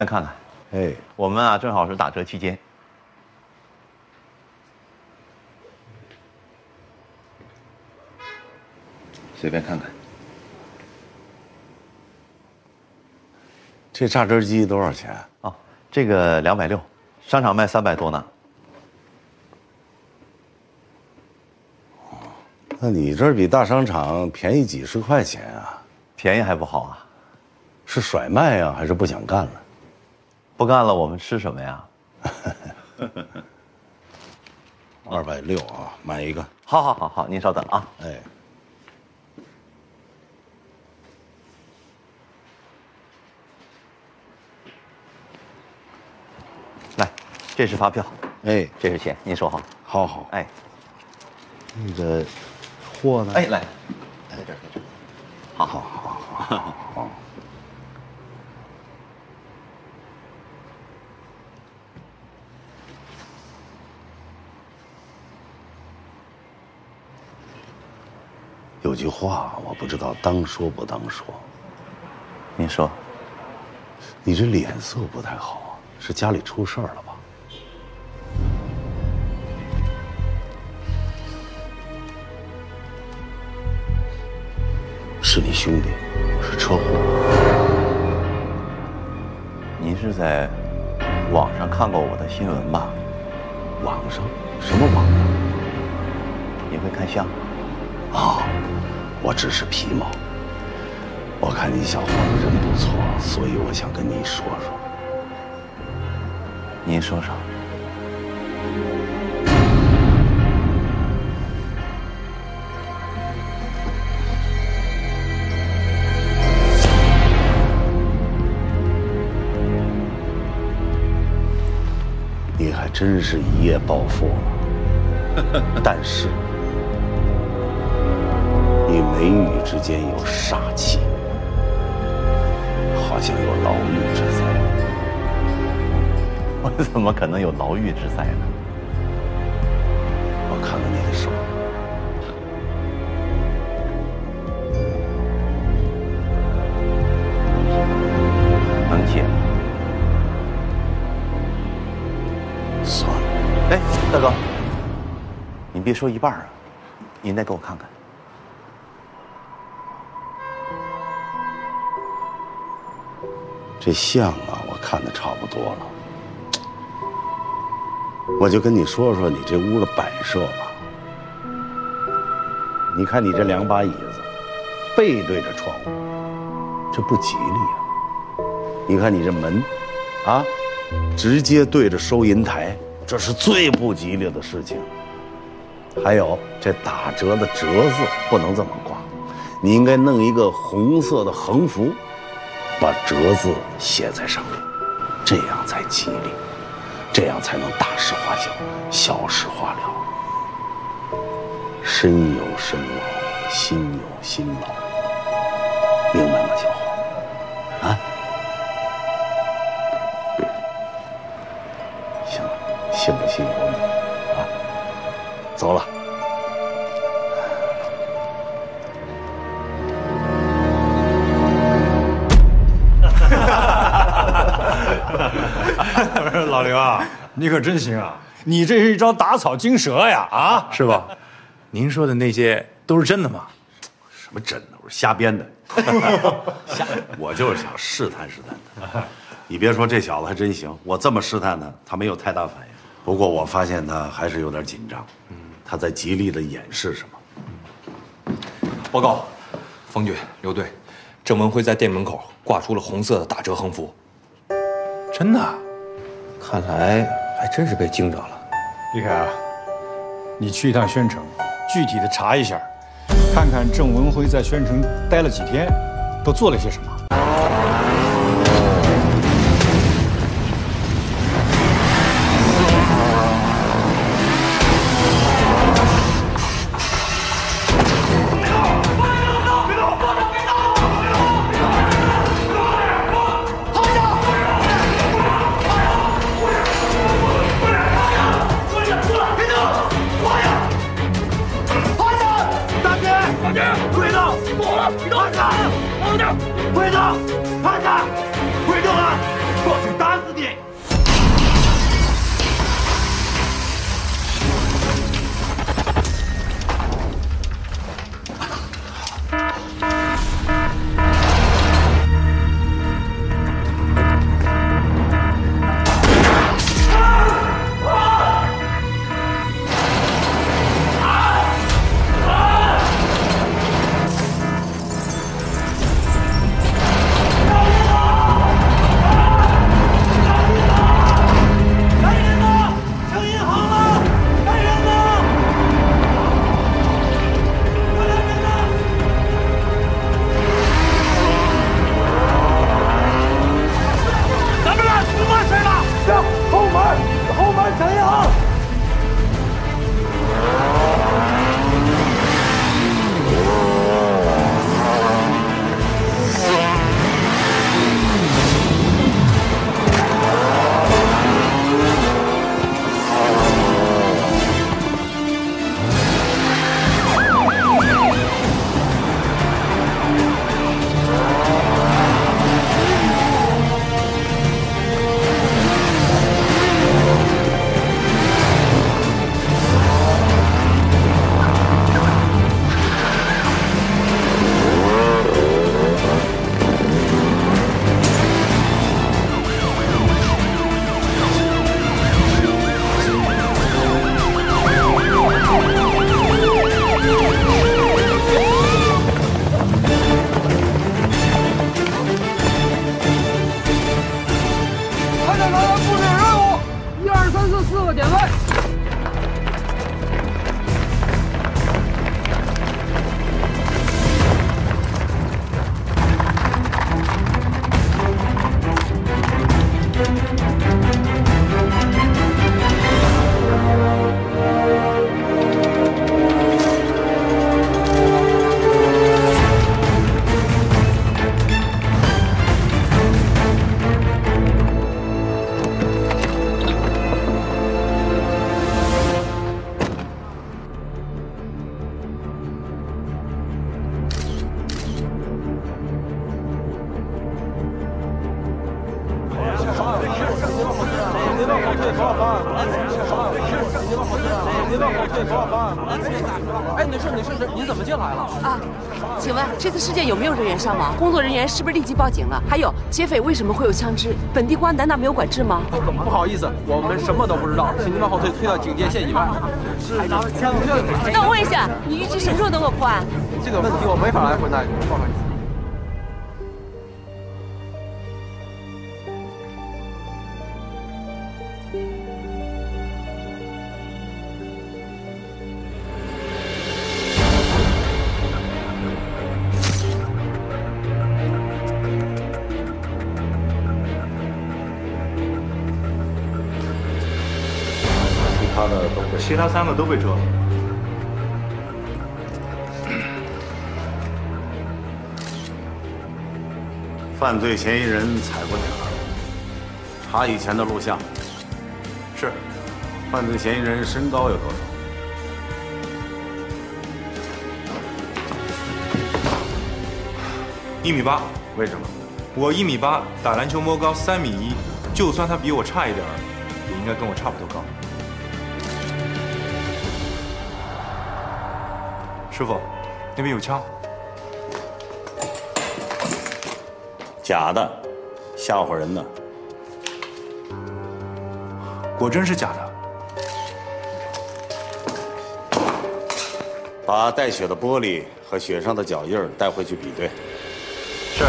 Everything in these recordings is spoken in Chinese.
先看看，哎，我们啊正好是打折期间，随便看看。这榨汁机多少钱？哦，这个两百六，商场卖三百多呢。那你这儿比大商场便宜几十块钱啊？便宜还不好啊？是甩卖呀，还是不想干了？不干了，我们吃什么呀？二百六啊，买一个。好好好好，您稍等啊。哎，来，这是发票，哎，这是钱，您收好。好好。哎，那个货呢？哎，来，来这儿，在这儿。有句话我不知道当说不当说，你说，你这脸色不太好啊，是家里出事儿了吧？是你兄弟，是车祸。您是在网上看过我的新闻吧？网上？什么网上？您会看相？啊，我只是皮毛。我看你小伙子人不错，所以我想跟你说说。您说说。你还真是一夜暴富了，但是眉宇之间有煞气，好像有牢狱之灾。我怎么可能有牢狱之灾呢？我看看你的手，能解吗？算了，哎，大哥，您别说一半啊，您再给我看看。这相啊，我看的差不多了。我就跟你说说你这屋的摆设吧。你看你这两把椅子，背对着窗户，这不吉利啊。你看你这门，啊，直接对着收银台，这是最不吉利的事情。还有这打折的折字不能这么挂，你应该弄一个红色的横幅，折字写在上面，这样才吉利，这样才能大事化小，小事化了。身有身老，心有心老，明白吗，小伙？啊？行了，信不信由你啊。走了。你可真行啊！你这是一招打草惊蛇呀！啊，是吧？您说的那些都是真的吗？什么真的？我是瞎编的。瞎，我就是想试探试探他。你别说，这小子还真行。我这么试探他，他没有太大反应。不过我发现他还是有点紧张。嗯，他在极力的掩饰什么。报告，冯局、刘队，郑文辉在店门口挂出了红色的打折横幅。真的？看来还真是被惊着了。李凯啊，你去一趟宣城，具体的查一下，看看郑文辉在宣城待了几天，都做了些什么。哎，女士，女士，您怎么进来了？啊，请问这次事件有没有人员伤亡？工作人员是不是立即报警了？还有劫匪为什么会有枪支？本地公安难道没有管制吗？不好意思，我们什么都不知道，请您往后退，退到警戒线以外。是。那我问一下，你预计什么时候能够破案？这个问题我没法来回答你，不好意思。其他三个都被折了。犯罪嫌疑人踩过点儿，查以前的录像。是，犯罪嫌疑人身高有多少？一米八。为什么？我一米八，打篮球摸高三米一，就算他比我差一点儿，也应该跟我差不多高。师傅，那边有枪。假的，吓唬人的。果真是假的。把带血的玻璃和血上的脚印带回去比对。是。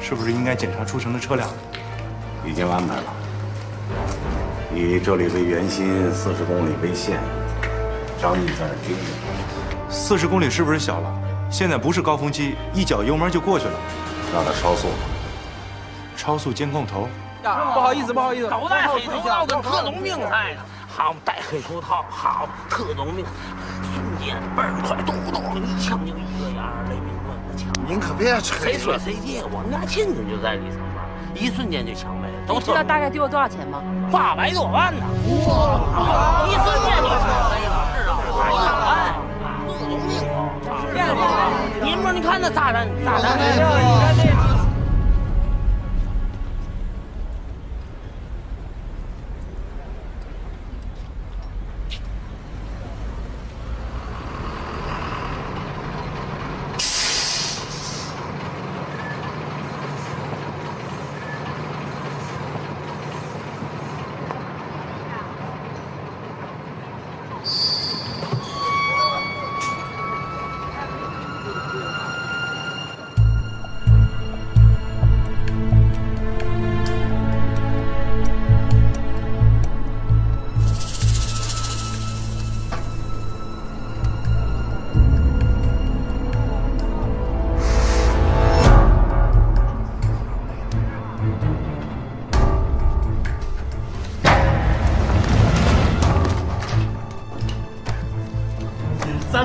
是不是应该检查出城的车辆？已经安排了。以这里为圆心，四十公里为线，张毅在那盯着，四十公里是不是小了？现在不是高峰期，一脚油门就过去了。让他超速。超速监控头。不好意思，不好意思，都戴黑手套的特种兵似的，好戴黑手套，好特种兵，瞬间倍儿快，咚咚一枪就一个样，雷鸣棍的枪。您可别吹谁说谁借？我们家亲戚就在里上班，一瞬间就抢没了，都你知道大概丢了多少钱吗？八百多万呢！哇，一瞬间就抢没了，知道吗？哎，特种兵，你们你看那炸弹，炸弹，你看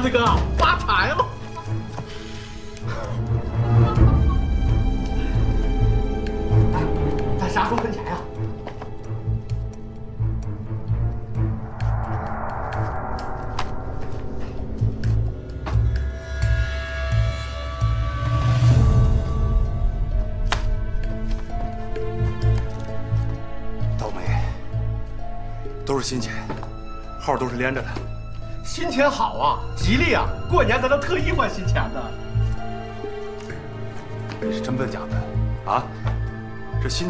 四哥发财了。哎咱啥时候分钱呀？倒霉都是新钱号都是连着的。新钱好啊，吉利啊！过年咱都特意换新钱的。你是真的假的啊？这新。